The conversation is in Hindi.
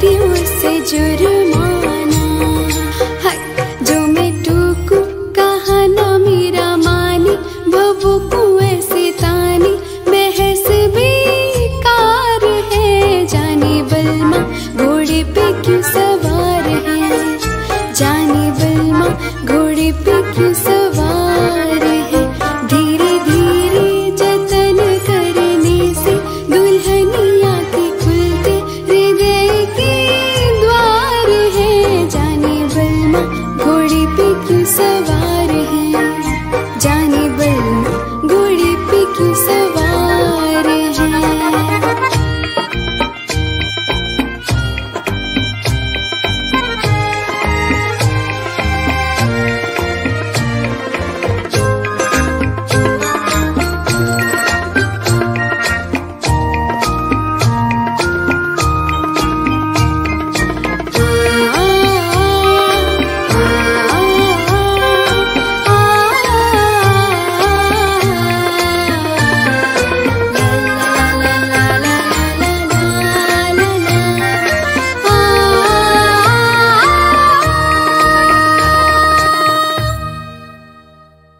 प्यार से जुर्म